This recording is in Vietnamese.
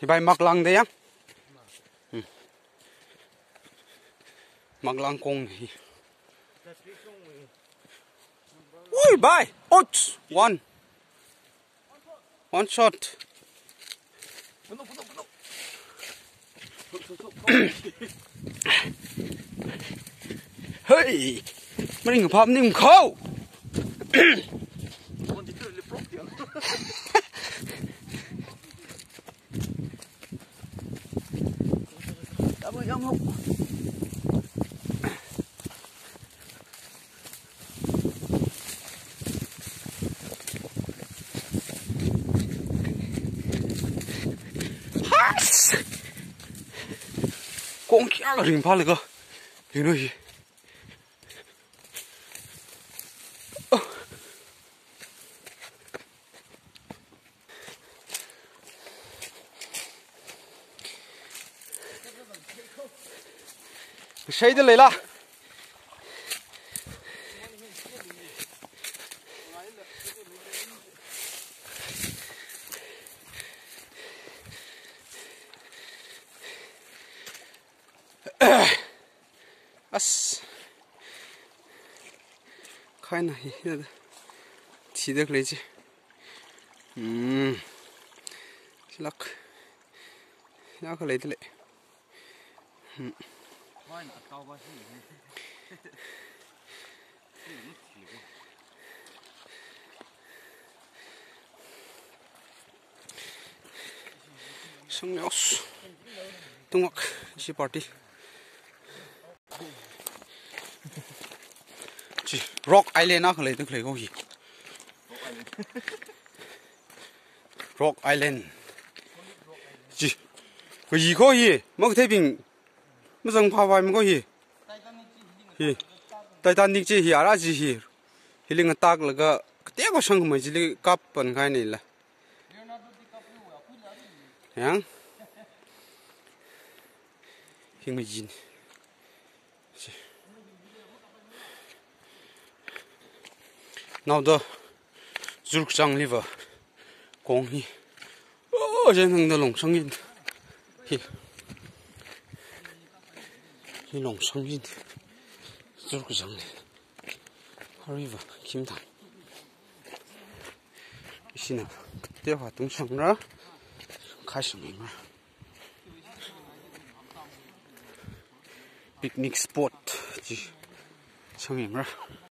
thì bay mặc lăng đấy á. Ừ. Mặc lăng công thì ui bay ốt one. One shot. Hey! Mình ngập hầm nhưng khâu. 영업 꽁키아가 링 발레가. 이너이 gì khai này thì được lấy chứ um lắc lắc lấy được lấy Vai nè, tao vai gì. something else tung ngọc chị party. Chị rock island á lấy được lấy cái gì? Rock island. Chị cái gì có gì? Mà cái bình mà dùng phá vai mà có gì hi. Titanic chỉ hi ara chi hi. Hi linh tak là cái tiếc có sang mà chỉ li cặp phần cái này là yang hi ngi gì nào đó rút sang liver con hi ô trên thằng đó lồng sang 민홍 성진 저렇게 장네 하리바 김다 신은 그때 활동 참라 가시는 거 피크닉 스포트 지 성행라